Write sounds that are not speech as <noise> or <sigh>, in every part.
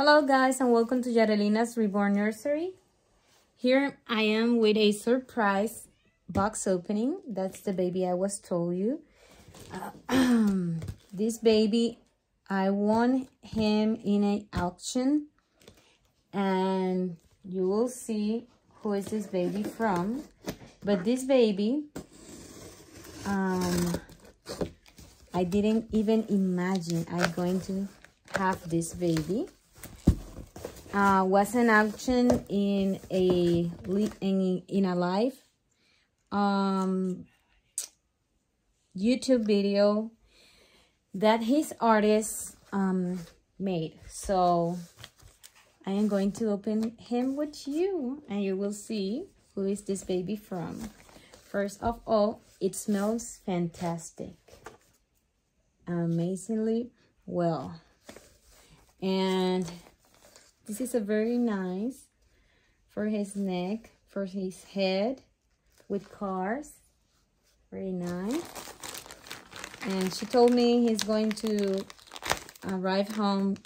Hello guys and welcome to Yarelina's Reborn Nursery. Here I am with a surprise box opening. That's the baby I was told you. Uh, <clears throat> this baby, I won him in an auction and you will see who is this baby from. But this baby, um, I didn't even imagine I'm going to have this baby. Uh, was an auction in a in, in a live um, YouTube video that his artist um, made. So I am going to open him with you and you will see who is this baby from. First of all, it smells fantastic. Amazingly well. And this is a very nice for his neck, for his head with cars. Very nice. And she told me he's going to arrive home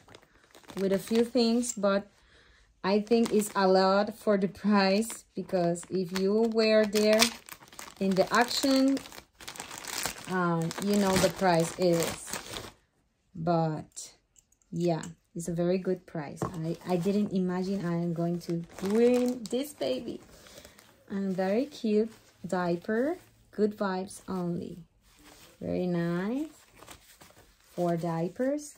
with a few things, but I think it's a lot for the price because if you were there in the auction, um, you know the price is. But yeah, it's a very good price. I, I didn't imagine I am going to win this baby. And very cute diaper. Good vibes only. Very nice. Four diapers.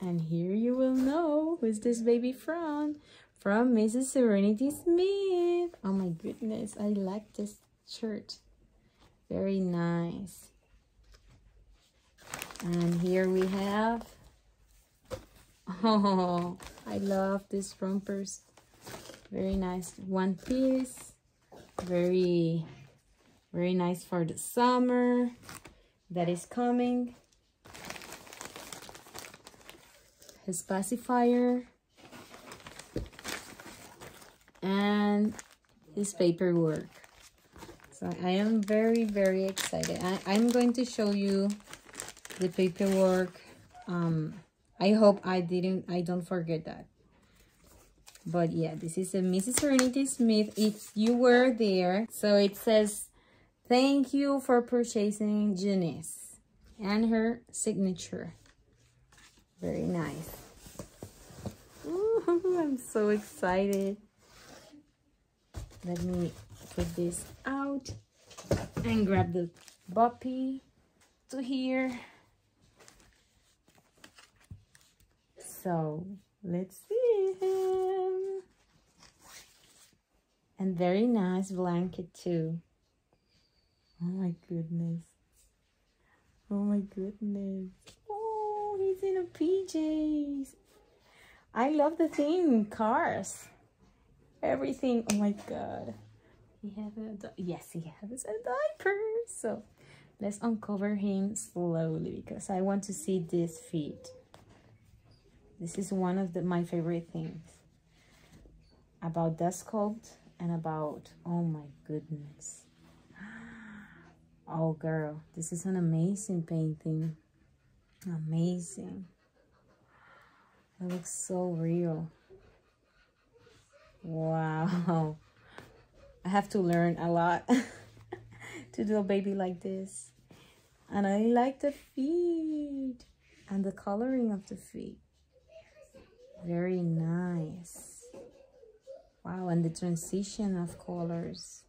And here you will know who's this baby from. From Mrs. Serenity Smith. Oh my goodness, I like this shirt. Very nice. And here we have, <laughs> oh, I love these rompers. Very nice one piece. Very, very nice for the summer that is coming. His pacifier. And his paperwork. So I am very, very excited. I, I'm going to show you the paperwork um i hope i didn't i don't forget that. But yeah this is a mrs serenity smith. If you were there so it says thank you for purchasing janice and her signature. Very nice. Ooh, <laughs> i'm so excited. Let me put this out and grab the boppy to here So let's see him. And very nice blanket too. Oh my goodness. Oh my goodness. Oh, he's in a PJs. I love the theme, cars. Everything. Oh my god. He has a yes, he has a diaper. So let's uncover him slowly because I want to see this feet. This is one of the, my favorite things about dust sculpt and about, oh my goodness. Oh girl, this is an amazing painting. Amazing. It looks so real. Wow. I have to learn a lot <laughs> to do a baby like this. And I like the feet and the coloring of the feet. Very nice. Wow, and the transition of colors.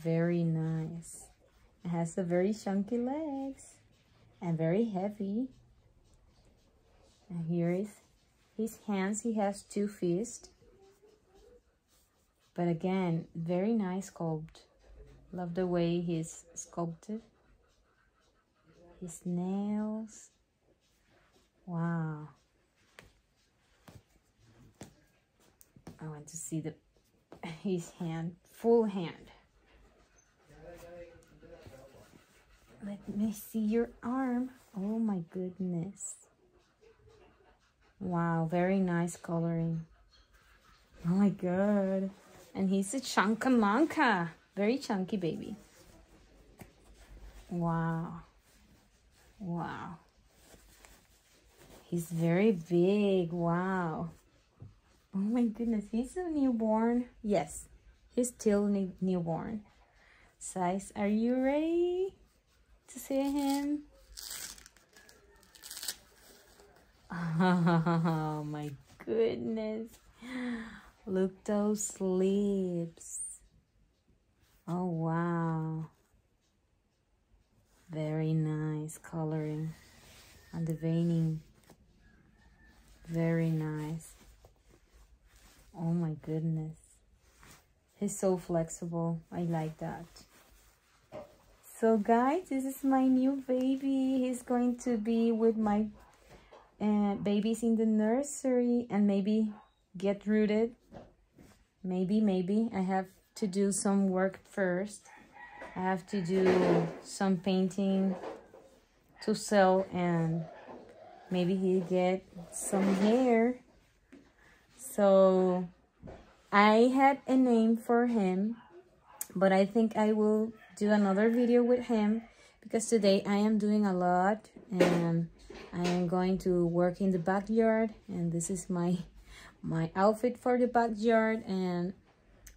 Very nice. It has a very chunky legs and very heavy. And here is his hands. He has two fists. But again, very nice sculpt. Love the way he's sculpted. His nails. Wow. I want to see the his hand, full hand. Let me see your arm. Oh my goodness. Wow, very nice coloring. Oh my god. And he's a chunkamanka. Very chunky baby. Wow. Wow. He's very big. Wow. Oh my goodness. He's a newborn. Yes. He's still new newborn. Size, are you ready to see him? Oh my goodness. Look those lips. Oh wow. Very nice coloring and the veining. Very nice. Goodness. He's so flexible. I like that. So guys, this is my new baby. He's going to be with my uh, babies in the nursery and maybe get rooted. Maybe, maybe. I have to do some work first. I have to do some painting to sell and maybe he get some hair. So I had a name for him, but I think I will do another video with him because today I am doing a lot and I am going to work in the backyard and this is my my outfit for the backyard and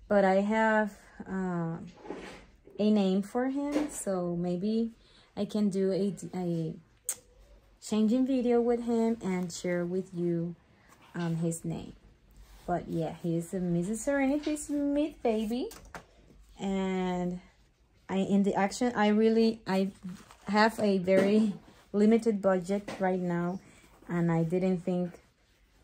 but I have uh, a name for him. So maybe I can do a, a changing video with him and share with you um, his name but yeah he's a Mrs. Serenity Smith baby. And I in the action I really I have a very limited budget right now. And I didn't think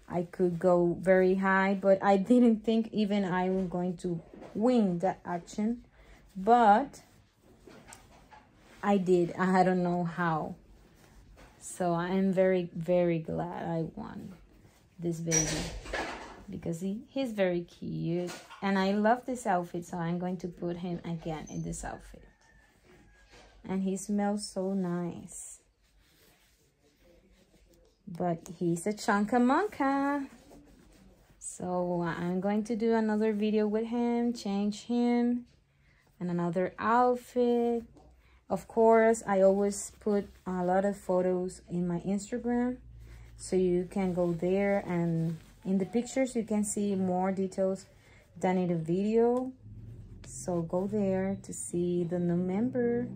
I could go very high but I <laughs> didn't think even I was going to win that action. But I did. I don't know how. So I'm very very glad I won this baby because he, he's very cute and I love this outfit so I'm going to put him again in this outfit and he smells so nice but he's a chunkamonka. So I'm going to do another video with him, change him, and another outfit. Of course, I always put a lot of photos in my Instagram. So you can go there and in the pictures you can see more details than in the video. So go there to see the new member.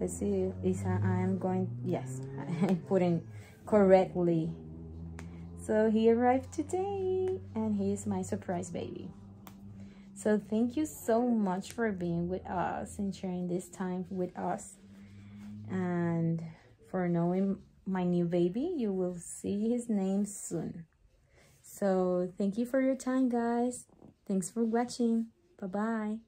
Let's see if I'm going, yes, <laughs> I'm putting correctly. So he arrived today and he is my surprise baby. So thank you so much for being with us and sharing this time with us. And for knowing my new baby, you will see his name soon. So thank you for your time, guys. Thanks for watching. Bye-bye.